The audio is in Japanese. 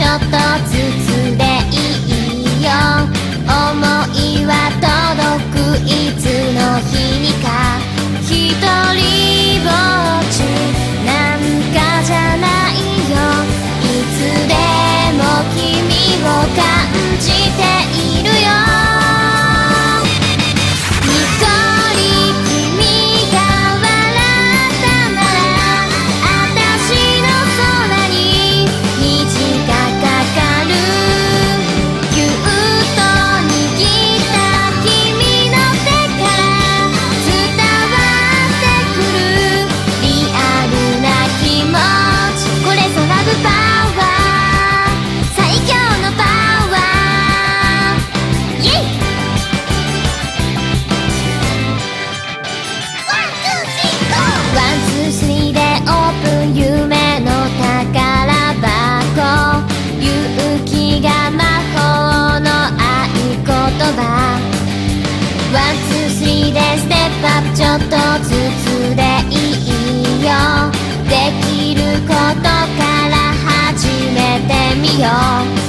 ちょっとずつ有